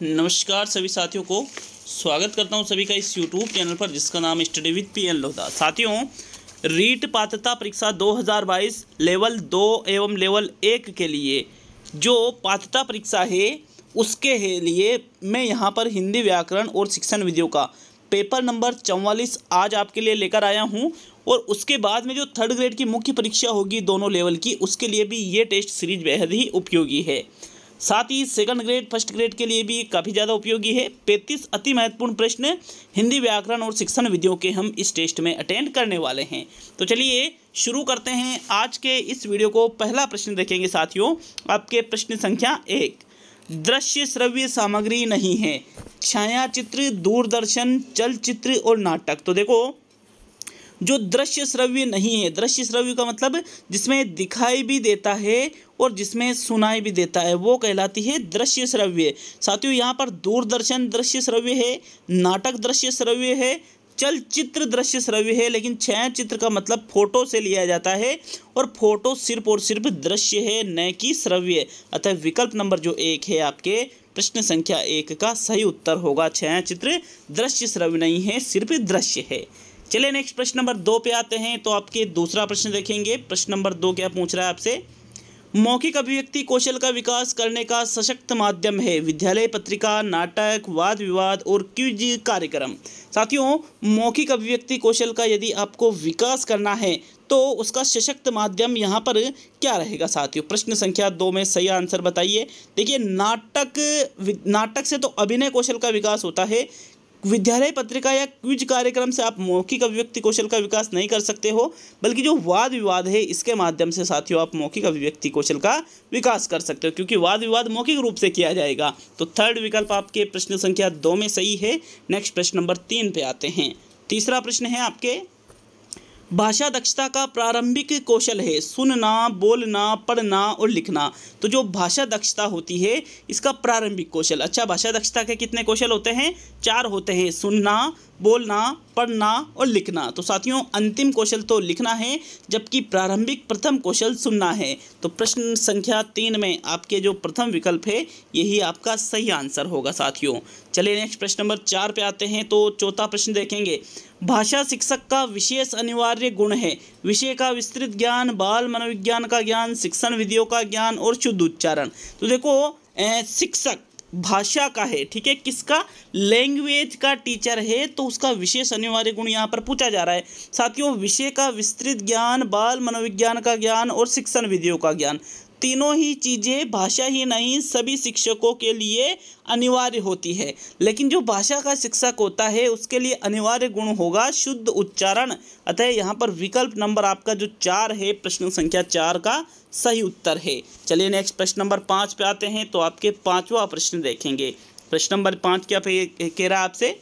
नमस्कार सभी साथियों को। स्वागत करता हूँ सभी का इस यूट्यूब चैनल पर, जिसका नाम study with P N Lohda साथियों, रीट पात्रता परीक्षा 2022 लेवल दो एवं लेवल एक के लिए जो पात्रता परीक्षा है, उसके लिए मैं यहाँ पर हिंदी व्याकरण और शिक्षण विधियों का पेपर नंबर चौवालीस आज आपके लिए लेकर आया हूँ और उसके बाद में जो थर्ड ग्रेड की मुख्य परीक्षा होगी दोनों लेवल की, उसके लिए भी ये टेस्ट सीरीज़ बेहद ही उपयोगी है। साथ ही सेकंड ग्रेड फ़र्स्ट ग्रेड के लिए भी काफ़ी ज़्यादा उपयोगी है। पैंतीस अति महत्वपूर्ण प्रश्न हिंदी व्याकरण और शिक्षण विधियों के हम इस टेस्ट में अटेंड करने वाले हैं। तो चलिए शुरू करते हैं आज के इस वीडियो को। पहला प्रश्न देखेंगे साथियों, आपके प्रश्न संख्या एक। दृश्य श्रव्य सामग्री नहीं है। छायाचित्र, दूरदर्शन, चलचित्र और नाटक। तो देखो जो दृश्य श्रव्य नहीं है। दृश्य श्रव्य का मतलब जिसमें दिखाई भी देता है और जिसमें सुनाई भी देता है, वो कहलाती है दृश्य श्रव्य। साथियों, यहाँ पर दूरदर्शन दृश्य श्रव्य है, नाटक दृश्य श्रव्य है, चलचित्र दृश्य श्रव्य है, लेकिन छायाचित्र का मतलब फ़ोटो से लिया जाता है और फ़ोटो सिर्फ़ और सिर्फ़ दृश्य है, न कि श्रव्य। अतः विकल्प नंबर जो एक है आपके, प्रश्न संख्या एक का सही उत्तर होगा। छायाचित्र दृश्य श्रव्य नहीं है, सिर्फ़ दृश्य है। चलिए नेक्स्ट प्रश्न नंबर दो पे आते हैं तो आपके दूसरा प्रश्न देखेंगे। प्रश्न नंबर दो क्या पूछ रहा है आपसे? मौखिक अभिव्यक्ति कौशल का विकास करने का सशक्त माध्यम है। विद्यालय पत्रिका, नाटक, वाद विवाद और क्यूज कार्यक्रम। साथियों, मौखिक अभिव्यक्ति कौशल का यदि आपको विकास करना है तो उसका सशक्त माध्यम यहाँ पर क्या रहेगा साथियों? प्रश्न संख्या दो में सही आंसर बताइए। देखिए, नाटक नाटक से तो अभिनय कौशल का विकास होता है विद्यालय पत्रिका या क्विज कार्यक्रम से आप मौखिक अभिव्यक्ति कौशल का विकास नहीं कर सकते हो, बल्कि जो वाद विवाद है, इसके माध्यम से साथियों आप मौखिक अभिव्यक्ति कौशल का विकास कर सकते हो, क्योंकि वाद विवाद मौखिक रूप से किया जाएगा। तो थर्ड विकल्प आपके प्रश्न संख्या दो में सही है। नेक्स्ट प्रश्न नंबर तीन पे आते हैं। तीसरा प्रश्न है आपके भाषा दक्षता का प्रारंभिक कौशल है। सुनना, बोलना, पढ़ना और लिखना। तो जो भाषा दक्षता होती है, इसका प्रारंभिक कौशल। अच्छा भाषा दक्षता के कितने कौशल होते हैं? चार होते हैं। सुनना, बोलना, पढ़ना और लिखना। तो साथियों, अंतिम कौशल तो लिखना है, जबकि प्रारंभिक प्रथम कौशल सुनना है। तो प्रश्न संख्या तीन में आपके जो प्रथम विकल्प है, यही आपका सही आंसर होगा साथियों। चलिए नेक्स्ट प्रश्न नंबर चार पे आते हैं। तो चौथा प्रश्न देखेंगे। भाषा शिक्षक का विशेष अनिवार्य गुण है। विषय का विस्तृत ज्ञान, बाल मनोविज्ञान का ज्ञान, शिक्षण विधियों का ज्ञान और शुद्ध उच्चारण। तो देखो शिक्षक भाषा का है, ठीक है? किसका? लैंग्वेज का टीचर है तो उसका विशेष अनिवार्य गुण यहाँ पर पूछा जा रहा है। साथियों, विषय का विस्तृत ज्ञान, बाल मनोविज्ञान का ज्ञान और शिक्षण विधियों का ज्ञान। तीनों ही चीज़ें भाषा ही नहीं, सभी शिक्षकों के लिए अनिवार्य होती है। लेकिन जो भाषा का शिक्षक होता है, उसके लिए अनिवार्य गुण होगा शुद्ध उच्चारण। अतः यहाँ पर विकल्प नंबर आपका जो चार है, प्रश्न संख्या चार का सही उत्तर है। चलिए नेक्स्ट प्रश्न नंबर पाँच पे आते हैं तो आपके पाँचवा प्रश्न देखेंगे। प्रश्न नंबर पाँच क्या कह रहा है आपसे?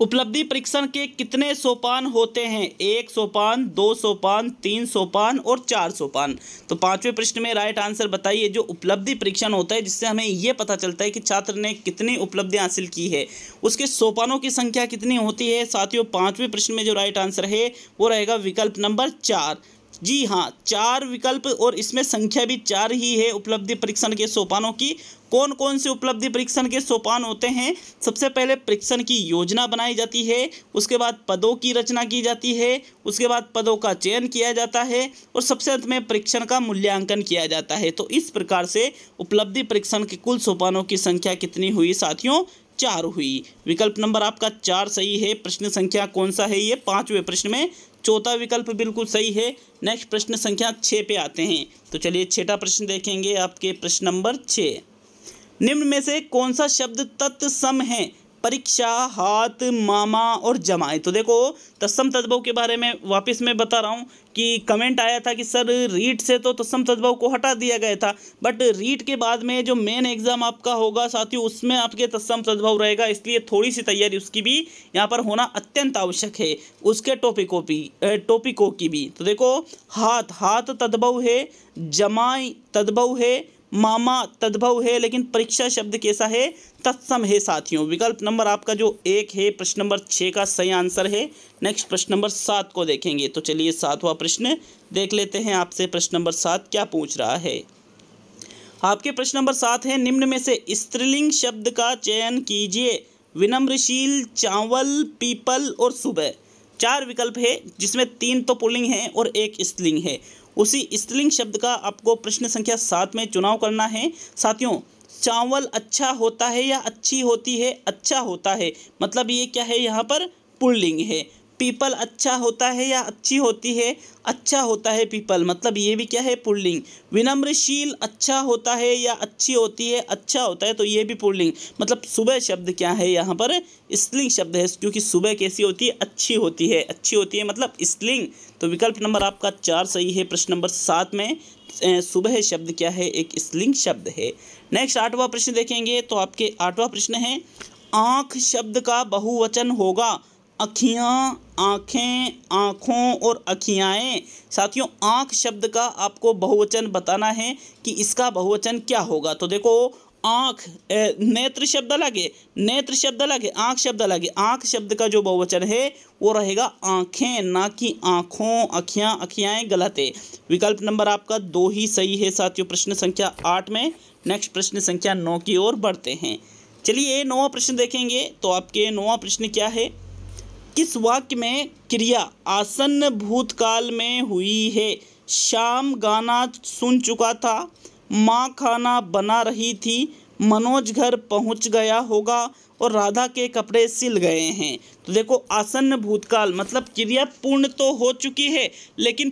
उपलब्धि परीक्षण के कितने सोपान होते हैं? एक सोपान, दो सोपान, तीन सोपान और चार सोपान। तो पाँचवें प्रश्न में राइट आंसर बताइए जो उपलब्धि परीक्षण होता है, जिससे हमें ये पता चलता है कि छात्र ने कितनी उपलब्धि हासिल की है। उसके सोपानों की संख्या कितनी होती है? साथियों, पाँचवें प्रश्न में जो राइट आंसर है, वो रहेगा विकल्प नंबर चार। जी हाँ चार विकल्प और इसमें संख्या भी चार ही है उपलब्धि परीक्षण के सोपानों की। कौन कौन से उपलब्धि परीक्षण के सोपान होते हैं? सबसे पहले परीक्षण की योजना बनाई जाती है, उसके बाद पदों की रचना की जाती है, उसके बाद पदों का चयन किया जाता है और सबसे अंत में परीक्षण का मूल्यांकन किया जाता है। तो इस प्रकार से उपलब्धि परीक्षण के कुल सोपानों की संख्या कितनी हुई साथियों? चार हुई। विकल्प नंबर आपका चार सही है, प्रश्न संख्या कौन सा है? ये पाँचवें प्रश्न में चौथा विकल्प बिल्कुल सही है। नेक्स्ट प्रश्न संख्या छः पे आते हैं। तो चलिए छठा प्रश्न देखेंगे आपके प्रश्न नंबर छः निम्न में से कौन सा शब्द तत्सम है? परीक्षा, हाथ, मामा और जमाए तो देखो, तत्सम तद्भव के बारे में वापस मैं बता रहा हूँ कि कमेंट आया था कि सर रीट से तो तत्सम तद्भव को हटा दिया गया था बट रीट के बाद में जो मेन एग्ज़ाम आपका होगा, साथियों, उसमें आपके तस्म तद्भव रहेगा। इसलिए थोड़ी सी तैयारी उसकी भी यहाँ पर होना अत्यंत आवश्यक है, उसके टॉपिकों भी टॉपिकों की भी। तो देखो, हाथ हाथ तद्भव है, जमाई तद्भव है मामा तद्भव है, लेकिन परीक्षा शब्द कैसा है? तत्सम है साथियों। विकल्प नंबर आपका जो एक है, प्रश्न नंबर छः का सही आंसर है। नेक्स्ट प्रश्न नंबर सात को देखेंगे। तो चलिए सातवां प्रश्न देख लेते हैं आपसे। प्रश्न नंबर सात क्या पूछ रहा है? आपके प्रश्न नंबर सात है। निम्न में से स्त्रीलिंग शब्द का चयन कीजिए। विनम्रशील, चावल, पीपल और सुबह। चार विकल्प है, जिसमें तीन तो पुलिंग है और एक स्त्रीलिंग है। उसी स्त्रीलिंग शब्द का आपको प्रश्न संख्या सात में चुनाव करना है। साथियों, चावल अच्छा होता है या अच्छी होती है? अच्छा होता है। मतलब ये क्या है? यहाँ पर पुल्लिंग है। पीपल अच्छा होता है या अच्छी होती है? अच्छा होता है पीपल। मतलब ये भी क्या है? पुल्लिंग। विनम्रशील अच्छा होता है या अच्छी होती है? अच्छा होता है तो ये भी पुल्लिंग। मतलब सुबह शब्द क्या है यहाँ पर? स्लिंग शब्द है, क्योंकि सुबह कैसी होती है? अच्छी होती है। अच्छी होती है मतलब स्लिंग। तो विकल्प नंबर आपका चार सही है। प्रश्न नंबर सात में सुबह शब्द क्या है? एक स्लिंग शब्द है। नेक्स्ट आठवां प्रश्न देखेंगे तो आपके आठवां प्रश्न है। आँख शब्द का बहुवचन होगा। अखियाँ, आँखें, आँखों और अखियाएँ। साथियों, आँख शब्द का आपको बहुवचन बताना है कि इसका बहुवचन क्या होगा। तो देखो, आँख नेत्र शब्द अलग है, नेत्र शब्द अलग है, आँख शब्द अलग है। आँख शब्द का जो बहुवचन है, वो रहेगा आँखें, ना कि आँखों, अखियाँ, अखियाएँ गलत है। विकल्प नंबर आपका दो ही सही है साथियों, प्रश्न संख्या आठ में। नेक्स्ट प्रश्न संख्या नौ की ओर बढ़ते हैं। चलिए, नौवा प्रश्न देखेंगे तो आपके नौवा प्रश्न क्या है? किस वाक्य में क्रिया आसन्न भूतकाल में हुई है। शाम गाना सुन चुका था, माँ खाना बना रही थी, मनोज घर पहुँच गया होगा और राधा के कपड़े सिल गए हैं। तो देखो, आसन्न भूतकाल मतलब क्रिया पूर्ण तो हो चुकी है, लेकिन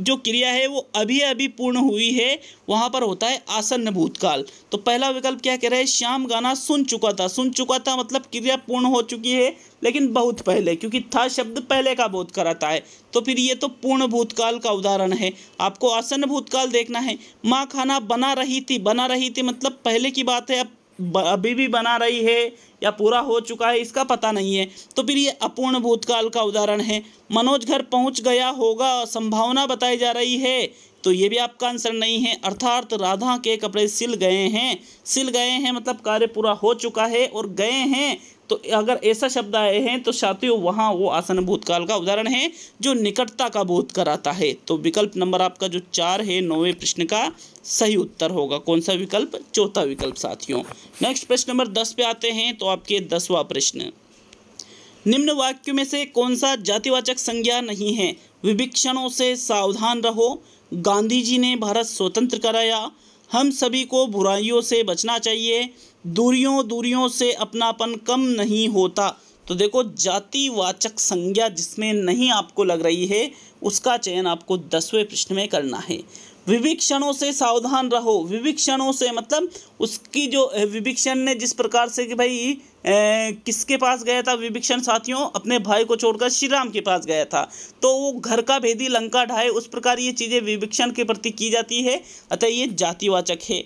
जो क्रिया है वो अभी अभी पूर्ण हुई है, वहाँ पर होता है आसन्न भूतकाल। तो पहला विकल्प क्या कह रहे हैं? श्याम गाना सुन चुका था। सुन चुका था मतलब क्रिया पूर्ण हो चुकी है, लेकिन बहुत पहले, क्योंकि था शब्द पहले का बोध कराता है। तो फिर ये तो पूर्ण भूतकाल का उदाहरण है। आपको आसन्न भूतकाल देखना है। माँ खाना बना रही थी, बना रही थी मतलब पहले की बात है, अब अभी भी बना रही है या पूरा हो चुका है, इसका पता नहीं है। तो फिर ये अपूर्ण भूतकाल का उदाहरण है। मनोज घर पहुँच गया होगा, संभावना बताई जा रही है। तो ये भी आपका आंसर नहीं है। अर्थात राधा के कपड़े सिल गए हैं। सिल गए हैं मतलब कार्य पूरा हो चुका है और गए हैं। तो अगर ऐसा शब्द आए हैं तो साथियों, वहाँ वो आसन भूतकाल का उदाहरण है, जो निकटता का बोध कराता है। तो विकल्प नंबर आपका जो चार है, नौवे प्रश्न का, सही उत्तर होगा। कौन सा विकल्प? चौथा विकल्प, साथियों। नेक्स्ट प्रश्न नंबर दस पे आते हैं तो आपके दसवा प्रश्न। निम्न वाक्य में से कौन सा जातिवाचक संज्ञा नहीं है? विभिक्षणों से सावधान रहो। गांधी जी ने भारत स्वतंत्र कराया। हम सभी को बुराइयों से बचना चाहिए। दूरियों दूरियों से अपनापन कम नहीं होता। तो देखो, जातिवाचक संज्ञा जिसमें नहीं आपको लग रही है, उसका चयन आपको दसवें प्रश्न में करना है। विभिक्षणों से सावधान रहो। विविक्षणों से मतलब उसकी जो विभिक्षण ने जिस प्रकार से कि भाई ए, किसके पास गया था? विभिक्षण साथियों अपने भाई को छोड़कर श्री राम के पास गया था। तो वो घर का भेदी लंका ढाए उस प्रकार ये चीज़ें विभिक्षण के प्रति की जाती है। अतः ये जातिवाचक है।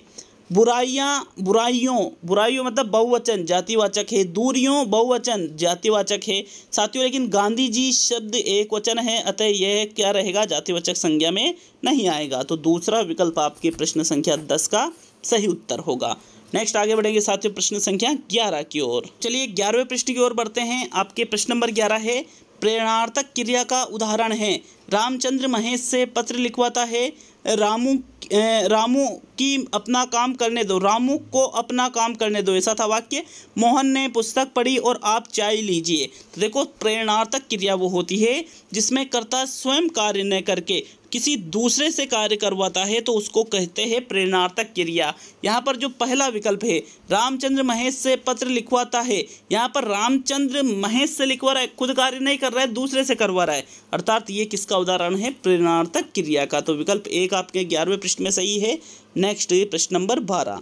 बुराइयाँ, बुराइयों बुराइयों मतलब बहुवचन, जातिवाचक है। दूरियों, बहुवचन, जातिवाचक है। साथियों, लेकिन गांधी जी शब्द एक वचन है, अतः यह क्या रहेगा? जातिवाचक संज्ञा में नहीं आएगा। तो दूसरा विकल्प आपके प्रश्न संख्या दस का सही उत्तर होगा। नेक्स्ट आगे बढ़ेंगे साथियों प्रश्न संख्या ग्यारह की ओर। चलिए ग्यारहवें प्रश्न की ओर बढ़ते हैं। आपके प्रश्न नंबर ग्यारह है, प्रेरणार्थक क्रिया का उदाहरण है। रामचंद्र महेश से पत्र लिखवाता है, रामू रामू की अपना काम करने दो। रामू को अपना काम करने दो। ऐसा था वाक्य। मोहन ने पुस्तक पढ़ी और आप चाय लीजिए। तो देखो, प्रेरणार्थक क्रिया वो होती है, जिसमें कर्ता स्वयं कार्य न करके किसी दूसरे से कार्य करवाता है तो उसको कहते हैं प्रेरणार्थक क्रिया। यहाँ पर जो पहला विकल्प है, रामचंद्र महेश से पत्र लिखवाता है। यहाँ पर रामचंद्र महेश से लिखवा रहा है, खुद कार्य नहीं कर रहा है, दूसरे से करवा रहा है। अर्थात ये किसका उदाहरण है? प्रेरणार्थक क्रिया का। तो विकल्प एक आपके ग्यारहवें पृष्ठ में सही है। नेक्स्ट प्रश्न नंबर बारह।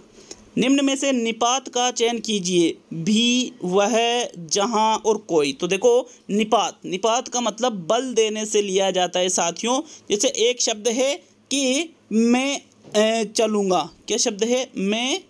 निम्न में से निपात का चयन कीजिए। भी, वह, जहाँ और कोई। तो देखो, निपात। निपात का मतलब बल देने से लिया जाता है, साथियों। जैसे एक शब्द है कि मैं चलूँगा। क्या शब्द है? मैं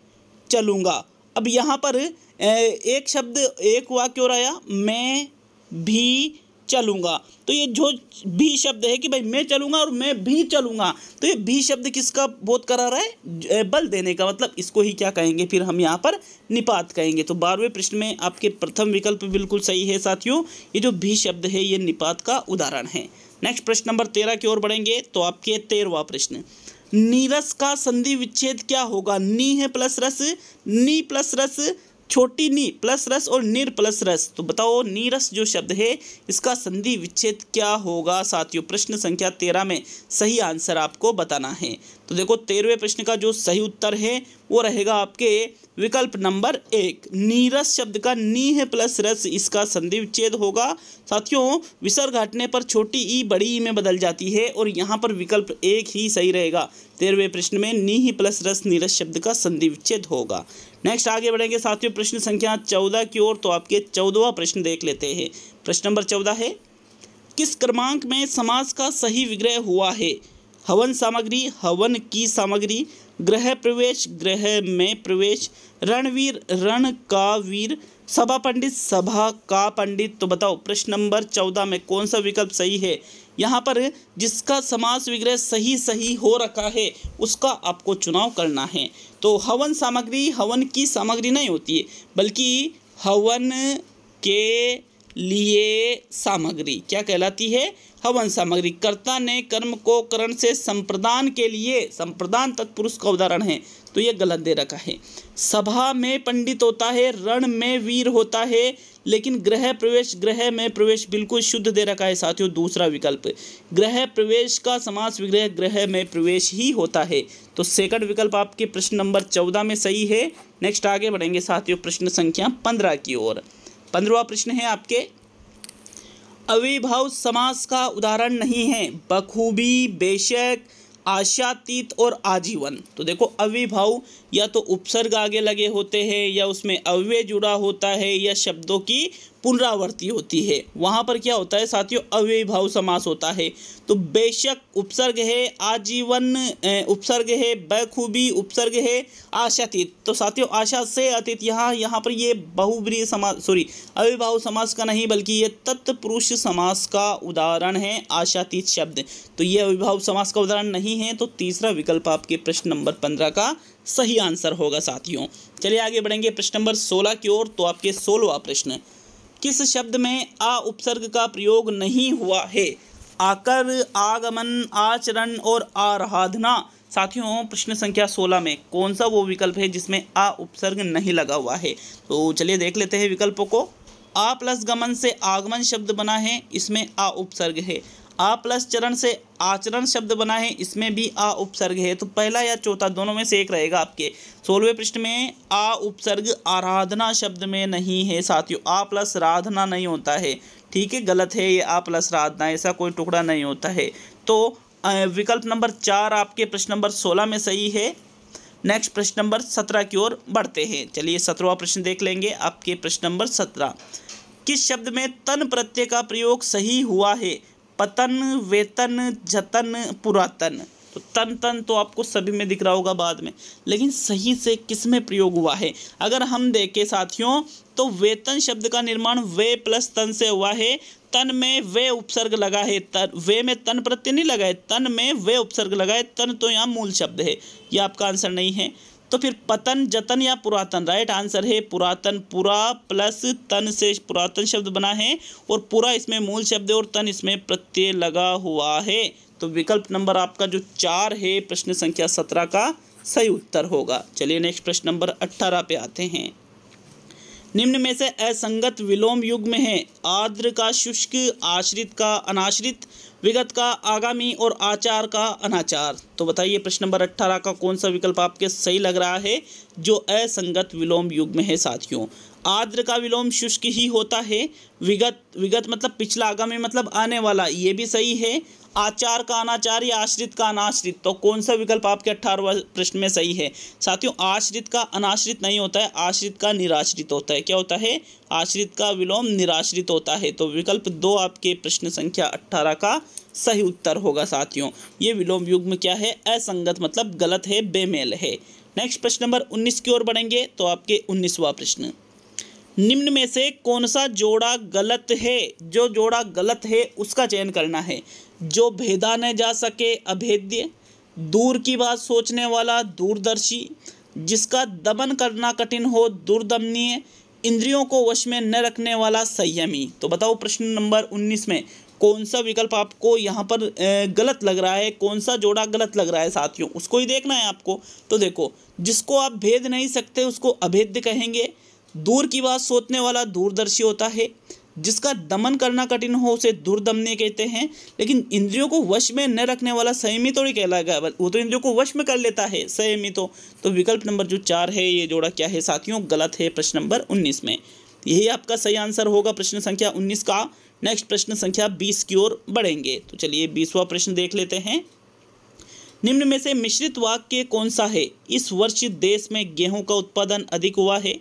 चलूँगा। अब यहाँ पर एक शब्द, एक वाक्य हो रहा मैं भी चलूँगा। तो ये जो भी शब्द है कि भाई मैं चलूँगा और मैं भी चलूँगा तो ये भी शब्द किसका बोध करा रहा है? बल देने का। मतलब इसको ही क्या कहेंगे? फिर हम यहाँ पर निपात कहेंगे। तो बारहवें प्रश्न में आपके प्रथम विकल्प बिल्कुल सही है साथियों। ये जो भी शब्द है, ये निपात का उदाहरण है। नेक्स्ट प्रश्न नंबर तेरह की ओर बढ़ेंगे तो आपके तेरहवा प्रश्न। नीरस का संधि विच्छेद क्या होगा? नी है प्लस रस, नी प्लस रस छोटी नी प्लस रस और निर प्लस रस। तो बताओ नीरस जो शब्द है, इसका संधि विच्छेद क्या होगा? साथियों, प्रश्न संख्या तेरह में सही आंसर आपको बताना है। तो देखो, तेरहवें प्रश्न का जो सही उत्तर है, वो रहेगा आपके विकल्प नंबर एक। नीरस शब्द का नी है प्लस रस, इसका संधि विच्छेद होगा। साथियों, विसर्ग हटने पर छोटी ई बड़ी ई में बदल जाती है और यहाँ पर विकल्प एक ही सही रहेगा। तेरहवें प्रश्न में नी ही प्लस रस, नीरस शब्द का संधि विच्छेद होगा। नेक्स्ट आगे बढ़ेंगे साथियों, प्रश्न संख्या चौदह की ओर तो आपके चौदहवा प्रश्न देख लेते हैं। प्रश्न नंबर चौदह है, किस क्रमांक में समाज का सही विग्रह हुआ है? हवन सामग्री, हवन की सामग्री, ग्रह प्रवेश, ग्रह में प्रवेश, रणवीर, रण का वीर, सभा पंडित, सभा का पंडित। तो बताओ, प्रश्न नंबर चौदह में कौन सा विकल्प सही है? यहाँ पर जिसका समास विग्रह सही सही हो रखा है, उसका आपको चुनाव करना है। तो हवन सामग्री, हवन की सामग्री नहीं होती है बल्कि हवन के लिए सामग्री। क्या कहलाती है? हवन सामग्री। कर्ता ने कर्म को करण से संप्रदान के लिए, संप्रदान तत्पुरुष का उदाहरण है तो यह गलत दे रखा है। सभा में पंडित होता है, रण में वीर होता है, लेकिन ग्रह प्रवेश ग्रह में प्रवेश बिल्कुल शुद्ध दे रखा है साथियों, दूसरा विकल्प। ग्रह प्रवेश का समास विग्रह ग्रह में प्रवेश ही होता है। तो सेकंड विकल्प आपके प्रश्न नंबर चौदह में सही है। नेक्स्ट आगे बढ़ेंगे साथियों, प्रश्न संख्या पंद्रह की ओर। पंद्रवा प्रश्न है आपके। अविभाव समास का उदाहरण नहीं है, बखूबी, बेशक, आशातीत और आजीवन। तो देखो, अविभाव या तो उपसर्ग आगे लगे होते हैं या उसमें अव्यय जुड़ा होता है या शब्दों की पुनरावृत्ति होती है। वहाँ पर क्या होता है, साथियों? अव्ययभाव समास होता है। तो बेशक उपसर्ग है, आजीवन उपसर्ग है, बखूबी उपसर्ग है आशातीत तो साथियों, आशा से अतीत यहाँ यहाँ पर ये बहुब्रीय समास, सॉरी अविभाव समास का नहीं, बल्कि ये तत्पुरुष समास का उदाहरण है आशातीत शब्द। तो ये अविभाव समास का उदाहरण नहीं है तो तीसरा विकल्प आपके प्रश्न नंबर पंद्रह का सही आंसर होगा, साथियों। चलिए आगे बढ़ेंगे प्रश्न नंबर सोलह की ओर तो आपके सोलवा प्रश्न। किस शब्द में आ उपसर्ग का प्रयोग नहीं हुआ है? आकर, आगमन, आचरण और आराधना। साथियों, प्रश्न संख्या सोलह में कौन सा वो विकल्प है जिसमें आ उपसर्ग नहीं लगा हुआ है? तो चलिए देख लेते हैं विकल्पों को। आ प्लस गमन से आगमन शब्द बना है, इसमें आ उपसर्ग है। आ प्लस चरण से आचरण शब्द बना है, इसमें भी आ उपसर्ग है। तो पहला या चौथा दोनों में से एक रहेगा आपके। सोलहवें पृष्ठ में आ उपसर्ग आराधना शब्द में नहीं है साथियों। आ प्लस राधना नहीं होता है। ठीक है, गलत है ये। आ प्लस राधना, ऐसा कोई टुकड़ा नहीं होता है। तो विकल्प नंबर चार आपके प्रश्न नंबर सोलह में सही है। नेक्स्ट प्रश्न नंबर सत्रह की ओर बढ़ते हैं। चलिए सत्रहवा प्रश्न देख लेंगे आपके प्रश्न नंबर सत्रह। किस शब्द में तन प्रत्यय का प्रयोग सही हुआ है? पतन, वेतन, जतन, पुरातन। तो तन तन तो आपको सभी में दिख रहा होगा बाद में। लेकिन सही से किसमें प्रयोग हुआ है? अगर हम देखें साथियों तो वेतन शब्द का निर्माण वे प्लस तन से हुआ है। तन में वे उपसर्ग लगा है। तन, वे में तन प्रत्यय नहीं लगा है। तन में वे उपसर्ग लगा है। तन तो यहाँ मूल शब्द है। यह आपका आंसर नहीं है। तो फिर पतन, जतन या पुरातन? राइट आंसर है पुरातन। पुरा प्लस तन से पुरातन शब्द बना है और पूरा इसमें मूल शब्द है और तन इसमें प्रत्यय लगा हुआ है। तो विकल्प नंबर आपका जो चार है, प्रश्न संख्या सत्रह का, सही उत्तर होगा। चलिए नेक्स्ट प्रश्न नंबर अट्ठारह पे आते हैं। निम्न में से असंगत विलोम युग में है। आर्द्र का शुष्क, आश्रित का अनाश्रित, विगत का आगामी और आचार का अनाचार। तो बताइए, प्रश्न नंबर अट्ठारह का कौन सा विकल्प आपके सही लग रहा है, जो असंगत विलोम युग में है साथियों? आर्द्र का विलोम शुष्क ही होता है, विगत विगत मतलब पिछला आगामी मतलब आने वाला, ये भी सही है। आचार का अनाचार या आश्रित का अनाश्रित तो कौन सा विकल्प आपके अठारहवा प्रश्न में सही है? साथियों, आश्रित का अनाश्रित नहीं होता है, आश्रित का निराश्रित होता है। क्या होता है? आश्रित का विलोम निराश्रित होता है। तो विकल्प दो आपके प्रश्न संख्या अट्ठारह का सही उत्तर होगा साथियों। ये विलोम युग में क्या है? असंगत मतलब गलत है, बेमेल है। नेक्स्ट प्रश्न नंबर उन्नीस की ओर बढ़ेंगे तो आपके उन्नीसवा प्रश्न। निम्न में से कौन सा जोड़ा गलत है? जो जोड़ा गलत है, उसका चयन करना है। जो भेदा न जा सके, अभेद्य। दूर की बात सोचने वाला, दूरदर्शी। जिसका दमन करना कठिन हो, दुर्दमनीय। इंद्रियों को वश में न रखने वाला संयमी। तो बताओ प्रश्न नंबर उन्नीस में कौन सा विकल्प आपको यहाँ पर गलत लग रहा है, कौन सा जोड़ा गलत लग रहा है साथियों, उसको ही देखना है आपको। तो देखो, जिसको आप भेद नहीं सकते उसको अभेद्य कहेंगे। दूर की बात सोचने वाला दूरदर्शी होता है, जिसका दमन करना कठिन हो उसे दुर्दमनीय कहते हैं। लेकिन इंद्रियों को वश में न रखने वाला संयमी तो नहीं कहलाएगा वो तो इंद्रियों को वश में कर लेता है, संयमी तो। तो विकल्प नंबर जो चार है, ये जोड़ा क्या है साथियों? गलत है प्रश्न नंबर उन्नीस में। यही आपका सही आंसर होगा प्रश्न संख्या उन्नीस का। नेक्स्ट प्रश्न संख्या बीस की ओर बढ़ेंगे। तो चलिए बीसवा प्रश्न देख लेते हैं। निम्न में से मिश्रित वाक्य कौन सा है? इस वर्ष देश में गेहूँ का उत्पादन अधिक हुआ है।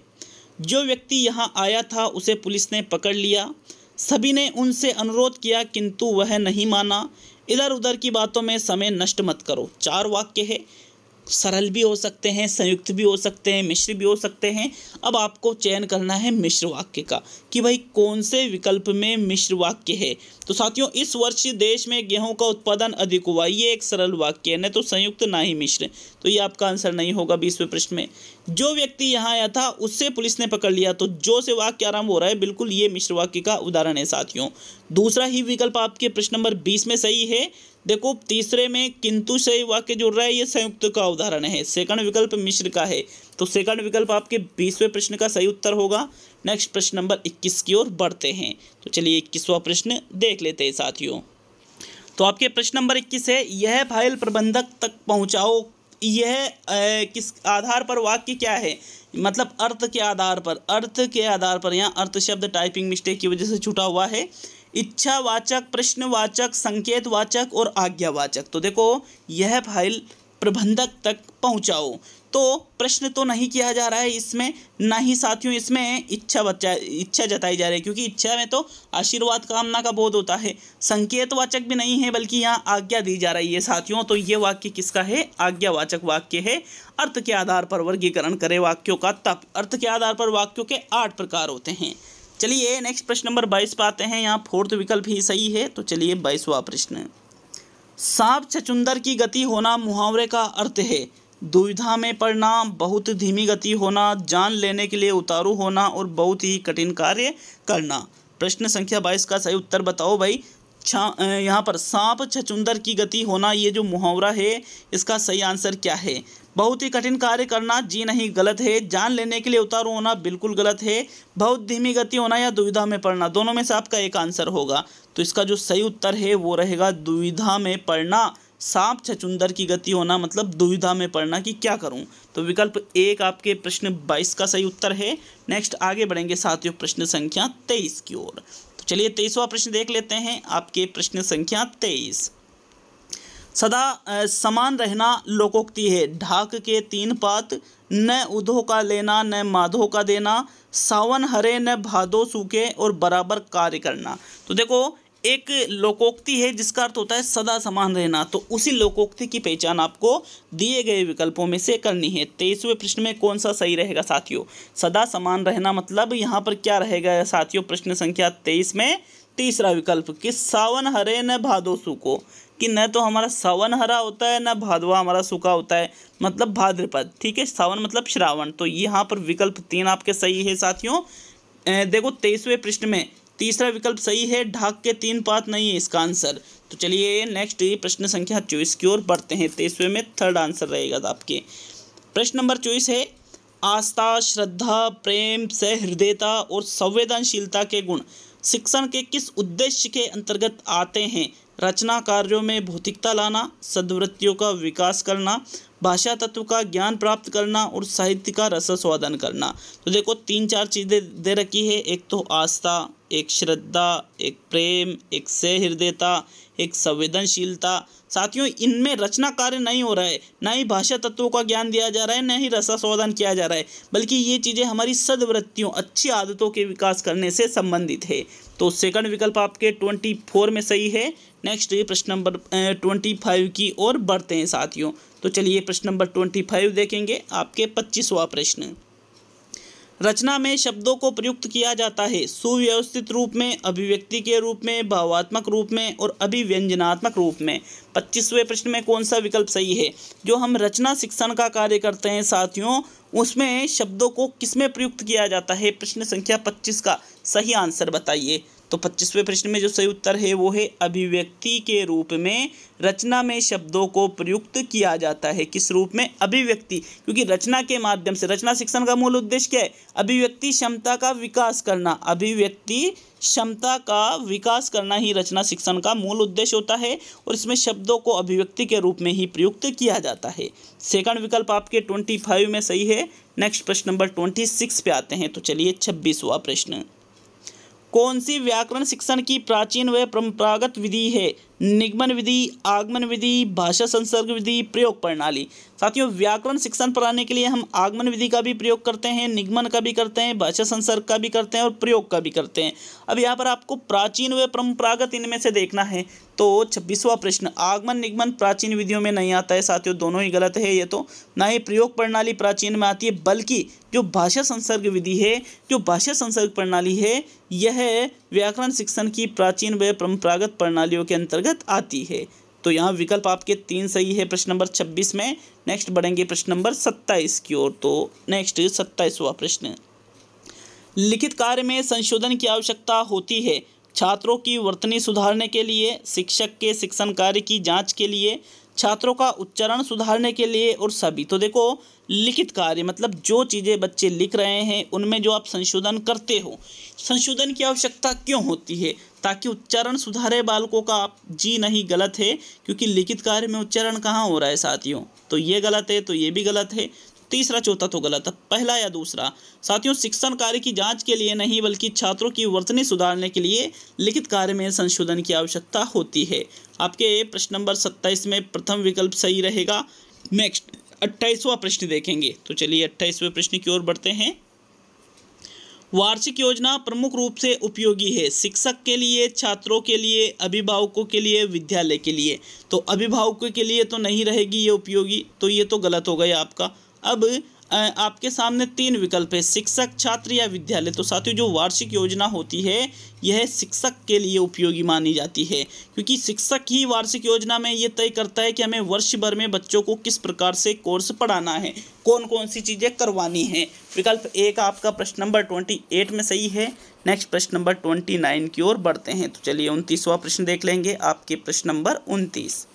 जो व्यक्ति यहाँ आया था, उसे पुलिस ने पकड़ लिया। सभी ने उनसे अनुरोध किया, किंतु वह नहीं माना। इधर उधर की बातों में समय नष्ट मत करो। चार वाक्य है। सरल भी हो सकते हैं, संयुक्त भी हो सकते हैं, मिश्र भी हो सकते हैं। अब आपको चयन करना है मिश्र वाक्य का कि भाई कौन से विकल्प में मिश्र वाक्य है। तो साथियों, इस वर्ष देश में गेहूँ का उत्पादन अधिक हुआ, ये एक सरल वाक्य है, न तो संयुक्त ना ही मिश्र। तो ये आपका आंसर नहीं होगा बीसवें प्रश्न में। जो व्यक्ति यहाँ आया था, उससे पुलिस ने पकड़ लिया तो जो से वाक्य आरंभ हो रहा है, बिल्कुल ये मिश्र वाक्य का उदाहरण है साथियों। दूसरा ही विकल्प आपके प्रश्न नंबर बीस में सही है देखो, तीसरे में किंतु से वाक्य जुड़ रहा है, ये संयुक्त का उदाहरण है। सेकंड विकल्प मिश्र का है। तो सेकंड विकल्प आपके बीसवें प्रश्न का सही उत्तर होगा। नेक्स्ट प्रश्न नंबर इक्कीस की ओर बढ़ते हैं। तो चलिए इक्कीसवा प्रश्न देख लेते हैं साथियों। तो आपके प्रश्न नंबर इक्कीस है, यह फ़ाइल प्रबंधक तक पहुंचाओ यह किस आधार पर वाक्य क्या है? मतलब अर्थ के आधार पर, अर्थ के आधार पर यहाँ अर्थ शब्द टाइपिंग मिस्टेक की वजह से छूटा हुआ है। इच्छावाचक, प्रश्नवाचक, संकेतवाचक और आज्ञावाचक। तो देखो, यह फ़ाइल प्रबंधक तक पहुंचाओ। तो प्रश्न तो नहीं किया जा रहा है इसमें, ना ही साथियों, इसमें इच्छा बच्चा इच्छा जताई जा रही है, क्योंकि इच्छा में तो आशीर्वाद, कामना का बोध होता है। संकेतवाचक भी नहीं है, बल्कि यहाँ आज्ञा दी जा रही है, साथियों। तो ये वाक्य किसका है? आज्ञावाचक वाक्य है। अर्थ के आधार पर वर्गीकरण करे वाक्यों का तप। अर्थ के आधार पर वाक्यों के आठ प्रकार होते हैं। चलिए नेक्स्ट प्रश्न नंबर बाईस पर आते हैं। यहाँ फोर्थ विकल्प ही सही है तो चलिए बाईसवा प्रश्न। सांप छचुंदर की गति होना मुहावरे का अर्थ है। दुविधा में पड़ना, बहुत धीमी गति होना, जान लेने के लिए उतारू होना और बहुत ही कठिन कार्य करना। प्रश्न संख्या बाईस का सही उत्तर बताओ भाई। यहाँ पर सांप छचुंदर की गति होना, ये जो मुहावरा है, इसका सही आंसर क्या है? बहुत ही कठिन कार्य करना, जी नहीं, गलत है। जान लेने के लिए उतारू होना, बिल्कुल गलत है। बहुत धीमी गति होना या दुविधा में पड़ना, दोनों में से आपका एक आंसर होगा। तो इसका जो सही उत्तर है, वो रहेगा दुविधा में पड़ना। सांप छचुंदर की गति होना मतलब दुविधा में पड़ना कि क्या करूँ? तो विकल्प एक आपके प्रश्न बाईस का सही उत्तर है। नेक्स्ट आगे बढ़ेंगे साथियों प्रश्न संख्या तेईस की ओर। तो चलिए तेईसवा प्रश्न देख लेते हैं आपके प्रश्न संख्या तेईस। सदा समान रहना लोकोक्ति है। ढाक के तीन पात, न उधो का लेना, न माधो का देना। सावन हरे, न भादो सूखे और बराबर कार्य करना। तो देखो एक लोकोक्ति है, जिसका अर्थ होता है सदा समान रहना। तो उसी लोकोक्ति की पहचान आपको दिए गए विकल्पों में से करनी है। तेईसवें प्रश्न में कौन सा सही रहेगा साथियों? सदा समान रहना मतलब यहाँ पर क्या रहेगा साथियों? प्रश्न संख्या तेईस में तीसरा विकल्प कि सावन हरे न भादो सूखो कि न तो हमारा सावन हरा होता है, न भादवा हमारा सूखा होता है मतलब भाद्रपद, ठीक है? सावन मतलब श्रावण। तो यहाँ पर विकल्प तीन आपके सही है साथियों। देखो तेईसवें पृष्ठ में तीसरा विकल्प सही है, ढाक के तीन पात नहीं है इसका आंसर। तो चलिए नेक्स्ट प्रश्न संख्या चौबीस की ओर बढ़ते हैं। तेईसवें में थर्ड आंसर रहेगा आपके। प्रश्न नंबर चौबीस है, आस्था, श्रद्धा, प्रेम, सहृदयता और संवेदनशीलता के गुण शिक्षण के किस उद्देश्य के अंतर्गत आते हैं? रचना कार्यों में भौतिकता लाना, सदवृत्तियों का विकास करना, भाषा तत्व का ज्ञान प्राप्त करना और साहित्य का रसस्वादन करना। तो देखो, तीन चार चीज़ें दे रखी है। एक तो आस्था एक श्रद्धा, एक प्रेम, एक सहृदयता, एक संवेदनशीलता। साथियों, इनमें रचना कार्य नहीं हो रहा है। ना ही भाषा तत्वों का ज्ञान दिया जा रहा है, न ही रसा रसास्वादन किया जा रहा है, बल्कि ये चीज़ें हमारी सदवृत्तियों, अच्छी आदतों के विकास करने से संबंधित है। तो सेकंड विकल्प आपके ट्वेंटी फोर में सही है। नेक्स्ट ये प्रश्न नंबर ट्वेंटी फाइव की ओर बढ़ते हैं साथियों। तो चलिए प्रश्न नंबर ट्वेंटी फाइव देखेंगे आपके पच्चीसवा प्रश्न। रचना में शब्दों को प्रयुक्त किया जाता है। सुव्यवस्थित रूप में, अभिव्यक्ति के रूप में, भावात्मक रूप में और अभिव्यंजनात्मक रूप में। पच्चीसवें प्रश्न में कौन सा विकल्प सही है? जो हम रचना शिक्षण का कार्य करते हैं, साथियों, उसमें शब्दों को किसमें प्रयुक्त किया जाता है? प्रश्न संख्या पच्चीस का सही आंसर बताइए। तो पच्चीसवें प्रश्न में जो सही उत्तर है वो है अभिव्यक्ति के रूप में रचना में शब्दों को प्रयुक्त किया जाता है। किस रूप में? अभिव्यक्ति। क्योंकि रचना के माध्यम से, रचना शिक्षण का मूल उद्देश्य क्या है? अभिव्यक्ति क्षमता का विकास करना। अभिव्यक्ति क्षमता का विकास करना ही रचना शिक्षण का मूल उद्देश्य होता है और इसमें शब्दों को अभिव्यक्ति के रूप में ही प्रयुक्त किया जाता है। सेकंड विकल्प आपके ट्वेंटी फाइव में सही है। नेक्स्ट प्रश्न नंबर ट्वेंटी सिक्स पे आते हैं। तो चलिए छब्बीसवा प्रश्न। कौन सी व्याकरण शिक्षण की प्राचीन व परंपरागत विधि है? निगमन विधि, आगमन विधि, भाषा संसर्ग विधि, प्रयोग प्रणाली। साथियों, व्याकरण शिक्षण पढ़ाने के लिए हम आगमन विधि का भी प्रयोग करते हैं, निगमन का भी करते हैं, भाषा संसर्ग का भी करते हैं और प्रयोग का भी करते हैं। अब यहाँ पर आपको प्राचीन व परंपरागत इनमें से देखना है। तो छब्बीसवा प्रश्न, आगमन, निगमन प्राचीन विधियों में नहीं आता है। साथियों, दोनों ही गलत है ये तो। ना ही प्रयोग प्रणाली प्राचीन में आती है, बल्कि जो भाषा संसर्ग विधि है, जो भाषा संसर्ग प्रणाली है, यह व्याकरण शिक्षण की प्राचीन व परंपरागत प्रणालियों के अंतर्गत आती है। तो यहाँ विकल्प आपके तीन सही है प्रश्न नंबर छब्बीस में। नेक्स्ट बढ़ेंगे प्रश्न नंबर सत्ताईस की ओर। तो नेक्स्ट सत्ताईसवा प्रश्न। लिखित कार्य में संशोधन की आवश्यकता होती है। छात्रों की वर्तनी सुधारने के लिए, शिक्षक के शिक्षण कार्य की जाँच के लिए छात्रों का उच्चारण सुधारने के लिए और सभी। तो देखो, लिखित कार्य मतलब जो चीज़ें बच्चे लिख रहे हैं, उनमें जो आप संशोधन करते हो, संशोधन की आवश्यकता क्यों होती है? ताकि उच्चारण सुधारे बालकों का, आप जी नहीं, गलत है, क्योंकि लिखित कार्य में उच्चारण कहाँ हो रहा है साथियों? तो ये गलत है तो ये भी गलत है। तीसरा, चौथा तो गलत है। पहला या दूसरा। साथियों शिक्षण कार्य की जाँच के लिए नहीं, बल्कि छात्रों की वर्तनी सुधारने के लिए लिखित कार्य में संशोधन की आवश्यकता होती है। आपके प्रश्न नंबर सत्ताईस में प्रथम विकल्प सही रहेगा। नेक्स्ट, अट्ठाईसवां प्रश्न देखेंगे। तो चलिए अट्ठाईसवें प्रश्न की ओर बढ़ते हैं। वार्षिक योजना प्रमुख रूप से उपयोगी है। शिक्षक के लिए, छात्रों के लिए, अभिभावकों के लिए, विद्यालय के लिए। तो अभिभावकों के लिए तो नहीं रहेगी, ये उपयोगी? तो ये तो गलत हो गया आपका। अब आपके सामने तीन विकल्प है, शिक्षक, छात्र या विद्यालय। तो साथियों, जो वार्षिक योजना होती है, यह शिक्षक के लिए उपयोगी मानी जाती है। क्योंकि शिक्षक ही वार्षिक योजना में ये तय करता है कि हमें वर्ष भर में बच्चों को किस प्रकार से कोर्स पढ़ाना है कौन कौन सी चीज़ें करवानी है। विकल्प एक आपका प्रश्न नंबर ट्वेंटी एट में सही है। नेक्स्ट प्रश्न नंबर ट्वेंटी नाइन की ओर बढ़ते हैं। तो चलिए उनतीसवां प्रश्न देख लेंगे। आपके प्रश्न नंबर उनतीस।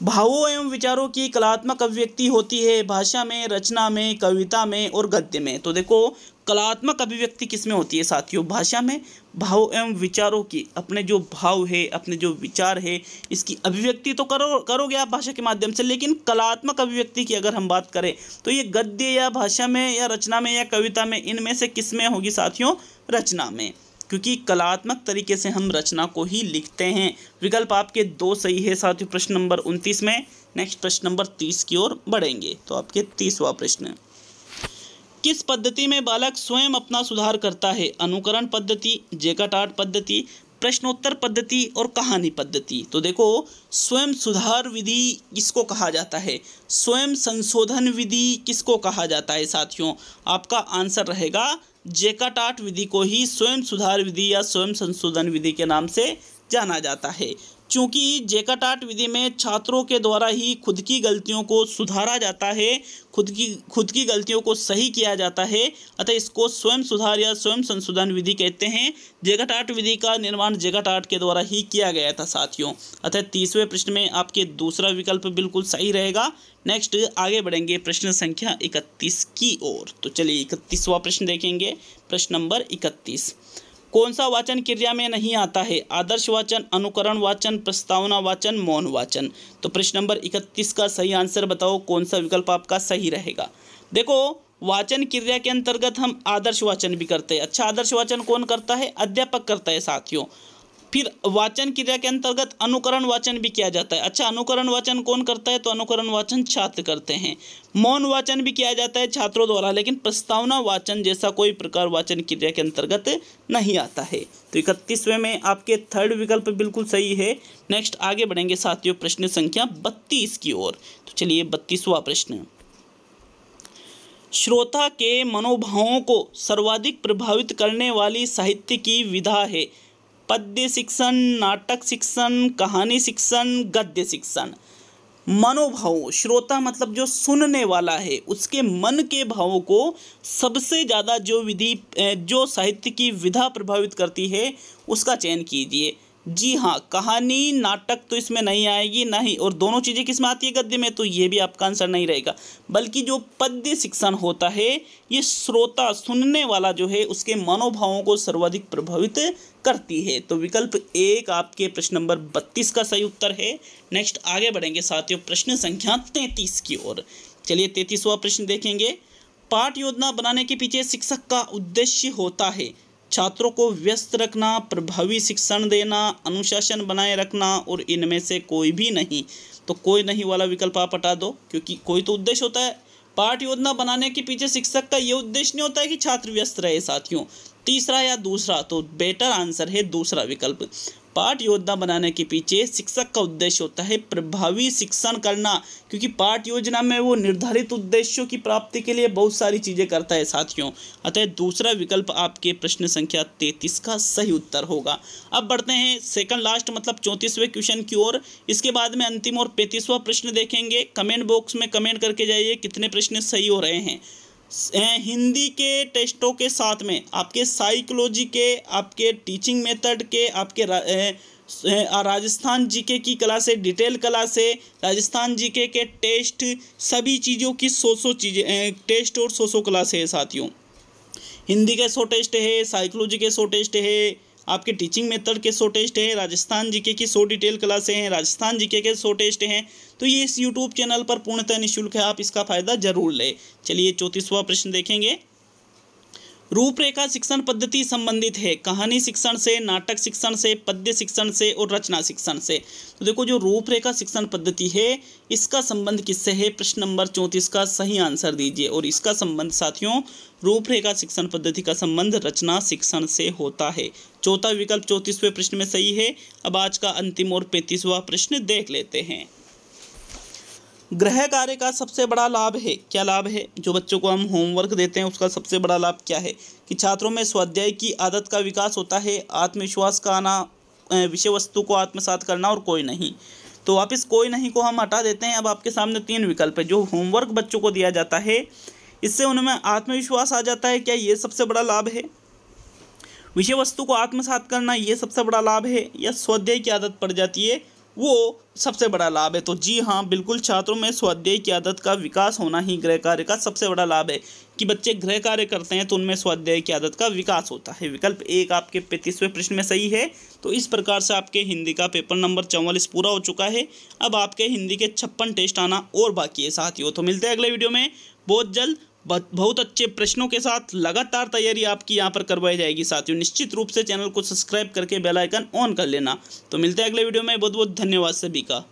भावों एवं विचारों की कलात्मक अभिव्यक्ति होती है भाषा में, रचना में, कविता में और गद्य में। तो देखो, कलात्मक अभिव्यक्ति किसमें होती है साथियों? भाषा में भाव एवं विचारों की। अपने जो भाव है, अपने जो विचार है, इसकी अभिव्यक्ति तो करो, करोगे आप भाषा के माध्यम से, लेकिन कलात्मक अभिव्यक्ति की अगर हम बात करें तो ये गद्य या भाषा में या रचना में या कविता में, इनमें से किसमें होगी साथियों? रचना में। क्योंकि कलात्मक तरीके से हम रचना को ही लिखते हैं। विकल्प आपके दो सही है, साथ ही प्रश्न नंबर उनतीस में। नेक्स्ट प्रश्न नंबर तीस की ओर बढ़ेंगे तो आपके तीसवा प्रश्न किस पद्धति में बालक स्वयं अपना सुधार करता है? अनुकरण पद्धति जेकट आर्ट पद्धति, प्रश्नोत्तर पद्धति और कहानी पद्धति। तो देखो, स्वयं सुधार विधि किसको कहा जाता है? स्वयं संशोधन विधि किसको कहा जाता है, साथियों? आपका आंसर रहेगा जेकाटाट विधि को ही स्वयं सुधार विधि या स्वयं संशोधन विधि के नाम से जाना जाता है। चूँकि जेकाटाट विधि में छात्रों के द्वारा ही खुद की गलतियों को सुधारा जाता है, खुद की खुद की गलतियों को सही किया जाता है, अतः इसको स्वयं सुधार या स्वयं संशोधन विधि कहते हैं। जेकाटाट विधि का निर्माण जेकाटाट के द्वारा ही किया गया था, साथियों। अतः तीसवें प्रश्न में आपके दूसरा विकल्प बिल्कुल सही रहेगा। नेक्स्ट, आगे बढ़ेंगे प्रश्न संख्या इकतीस की ओर। तो चलिए इकतीसवा प्रश्न देखेंगे। प्रश्न नंबर इकतीस। कौन सा वाचन क्रिया में नहीं आता है? आदर्श वाचन, अनुकरण वाचन, प्रस्तावना वाचन, मौन वाचन। तो प्रश्न नंबर इकतीस का सही आंसर बताओ, कौन सा विकल्प आपका सही रहेगा? देखो, वाचन क्रिया के अंतर्गत हम आदर्श वाचन भी करते हैं। अच्छा आदर्श वाचन कौन करता है? अध्यापक करता है, साथियों। फिर वाचन क्रिया के अंतर्गत अनुकरण वाचन भी किया जाता है। अच्छा अनुकरण वाचन कौन करता है? तो अनुकरण वाचन छात्र करते हैं। मौन वाचन भी किया जाता है छात्रों द्वारा, लेकिन प्रस्तावना वाचन जैसा कोई प्रकार वाचन क्रिया के अंतर्गत नहीं आता है। तो इकतीसवें में आपके थर्ड विकल्प बिल्कुल सही है। नेक्स्ट आगे बढ़ेंगे साथियों प्रश्न संख्या बत्तीस की ओर। तो चलिए बत्तीसवा प्रश्न। श्रोता के मनोभावों को सर्वाधिक प्रभावित करने वाली साहित्य की विधा है। पद्य शिक्षण, नाटक शिक्षण, कहानी शिक्षण, गद्य शिक्षण। मनोभाव, श्रोता मतलब जो सुनने वाला है, उसके मन के भावों को सबसे ज़्यादा जो विधि जो साहित्य की विधा प्रभावित करती है, उसका चयन कीजिए। जी हाँ कहानी, नाटक तो इसमें नहीं आएगी ना ही और दोनों चीज़ें किसमें आती है गद्य में तो ये भी आपका आंसर नहीं रहेगा। बल्कि जो पद्य शिक्षण होता है, ये श्रोता सुनने वाला जो है, उसके मनोभावों को सर्वाधिक प्रभावित करती है। तो विकल्प एक आपके प्रश्न नंबर बत्तीस का सही उत्तर है। नेक्स्ट आगे बढ़ेंगे साथियों प्रश्न संख्या तैंतीस की ओर। चलिए तैंतीसवा प्रश्न देखेंगे। पाठ योजना बनाने के पीछे शिक्षक का उद्देश्य होता है। छात्रों को व्यस्त रखना, प्रभावी शिक्षण देना, अनुशासन बनाए रखना और इनमें से कोई भी नहीं। तो कोई नहीं वाला विकल्प आप हटा दो, क्योंकि कोई तो उद्देश्य होता है। पाठ योजना बनाने के पीछे शिक्षक का ये उद्देश्य नहीं होता है कि छात्र व्यस्त रहे साथियों। तीसरा या दूसरा तो बेटर आंसर है दूसरा विकल्प। पाठ योजना बनाने के पीछे शिक्षक का उद्देश्य होता है प्रभावी शिक्षण करना, क्योंकि पाठ योजना में वो निर्धारित उद्देश्यों की प्राप्ति के लिए बहुत सारी चीज़ें करता है साथियों। अतः दूसरा विकल्प आपके प्रश्न संख्या तैतीस का सही उत्तर होगा। अब बढ़ते हैं सेकंड लास्ट मतलब चौंतीसवें क्वेश्चन की ओर। इसके बाद में अंतिम और पैंतीसवा प्रश्न देखेंगे। कमेंट बॉक्स में कमेंट करके जाइए कितने प्रश्न सही हो रहे हैं। हिंदी के टेस्टों के साथ में, आपके साइकोलॉजी के, आपके टीचिंग मेथड के, आपके राजस्थान जीके की कला से, डिटेल कला से, राजस्थान जीके के टेस्ट, सभी चीज़ों की सौ सौ चीज़ें टेस्ट और सौ सौ क्लास है साथियों। हिंदी के सौ टेस्ट है, साइकोलॉजी के सौ टेस्ट है आपके टीचिंग मेथड के सौ टेस्ट हैं, राजस्थान जीके की सौ डिटेल क्लासे हैं, राजस्थान जीके के सौ टेस्ट हैं तो ये इस यूट्यूब चैनल पर पूर्णतः निःशुल्क है, आप इसका फ़ायदा ज़रूर लें। चलिए चौतीसवा प्रश्न देखेंगे। रूपरेखा शिक्षण पद्धति संबंधित है। कहानी शिक्षण से, नाटक शिक्षण से, पद्य शिक्षण से और रचना शिक्षण से। तो देखो, जो रूपरेखा शिक्षण पद्धति है, इसका संबंध किससे है? प्रश्न नंबर चौंतीस का सही आंसर दीजिए। और इसका संबंध साथियों, रूपरेखा शिक्षण पद्धति का संबंध रचना शिक्षण से होता है। चौथा विकल्प चौंतीसवें प्रश्न में सही है। अब आज का अंतिम और पैंतीसवा प्रश्न देख लेते हैं। गृह कार्य का सबसे बड़ा लाभ है। क्या लाभ है? जो बच्चों को हम होमवर्क देते हैं, उसका सबसे बड़ा लाभ क्या है? कि छात्रों में स्वाध्याय की आदत का विकास होता है, आत्मविश्वास का आना विषय वस्तु को आत्मसात करना और कोई नहीं। तो वापस कोई नहीं को हम हटा देते हैं। अब आपके सामने तीन विकल्प है। जो होमवर्क बच्चों को दिया जाता है, इससे उनमें आत्मविश्वास आ जाता है। क्या ये सबसे बड़ा लाभ है? विषय वस्तु को आत्मसात करना ये सबसे बड़ा लाभ है, या स्वाध्याय की आदत पड़ जाती है वो सबसे बड़ा लाभ है। तो जी हाँ बिल्कुल छात्रों में स्वाध्याय की आदत का विकास होना ही गृह कार्य का सबसे बड़ा लाभ है। कि बच्चे गृह कार्य करते हैं तो उनमें स्वाध्याय की आदत का विकास होता है। विकल्प एक आपके पैंतीसवें प्रश्न में सही है। तो इस प्रकार से आपके हिंदी का पेपर नंबर चौवालीस पूरा हो चुका है। अब आपके हिंदी के छप्पन टेस्ट आना और बाकी है साथियों। तो मिलते हैं अगले वीडियो में। बहुत जल्द बहुत अच्छे प्रश्नों के साथ लगातार तैयारी आपकी यहाँ पर करवाई जाएगी। साथियों, निश्चित रूप से चैनल को सब्सक्राइब करके बेलाइकन ऑन कर लेना। तो मिलते हैं अगले वीडियो में। बहुत बहुत धन्यवाद सभी का।